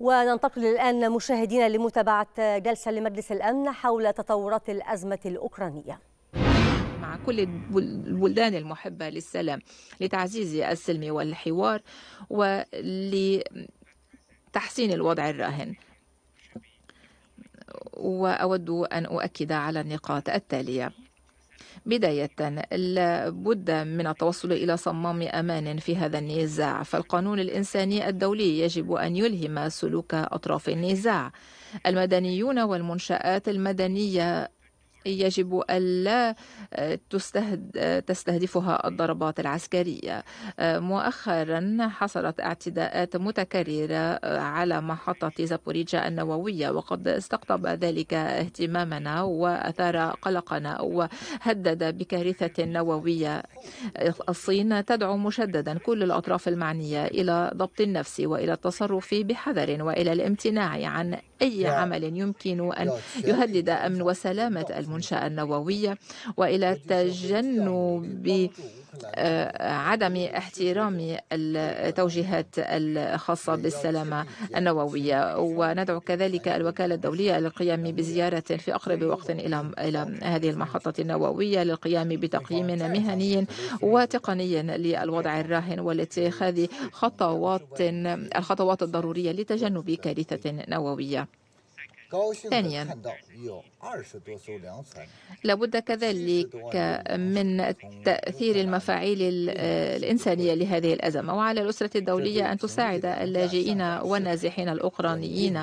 وننتقل الآن مشاهدينا لمتابعة جلسة لمجلس الأمن حول تطورات الأزمة الأوكرانية. مع كل البلدان المحبة للسلام لتعزيز السلم والحوار ولتحسين الوضع الراهن. وأود أن أؤكد على النقاط التالية. بداية لابد من التوصل إلى صمام أمان في هذا النزاع. فالقانون الإنساني الدولي يجب أن يلهم سلوك أطراف النزاع. المدنيون والمنشآت المدنية يجب ألا تستهدفها الضربات العسكرية. مؤخرا حصلت اعتداءات متكررة على محطة زابوريجا النووية وقد استقطب ذلك اهتمامنا وأثار قلقنا وهدد بكارثة نووية. الصين تدعو مشددا كل الأطراف المعنية إلى ضبط النفس وإلى التصرف بحذر وإلى الامتناع عن أي عمل يمكن أن يهدد أمن وسلامة المنشأة النووية وإلى تجنب عدم احترام التوجيهات الخاصة بالسلامة النووية وندعو كذلك الوكالة الدولية للقيام بزيارة في أقرب وقت إلى إلى هذه المحطة النووية للقيام بتقييم مهني وتقني للوضع الراهن والاتخاذ خطوات الخطوات الضرورية لتجنب كارثة نووية ثانيا لابد كذلك من تأثير المفاعيل الإنسانية لهذه الأزمة. وعلى الأسرة الدولية أن تساعد اللاجئين والنازحين الأوكرانيين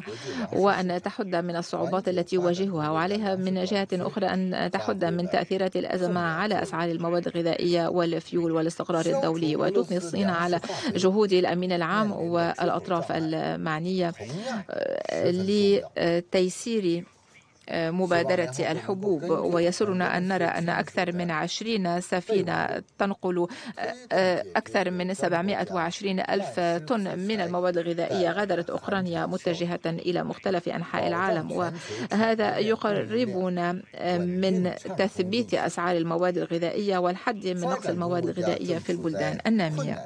وأن تحد من الصعوبات التي يواجهها وعليها من جهة أخرى أن تحد من تأثيرات الأزمة على أسعار المواد الغذائية والفيول والاستقرار الدولي. وتثني الصين على جهود الأمين العام والأطراف المعنية لتيسير مبادرة الحبوب ويسرنا أن نرى أن أكثر من عشرين سفينة تنقل أكثر من 720 ألف طن من المواد الغذائية غادرت أوكرانيا متجهة إلى مختلف أنحاء العالم وهذا يقربنا من تثبيت أسعار المواد الغذائية والحد من نقص المواد الغذائية في البلدان النامية.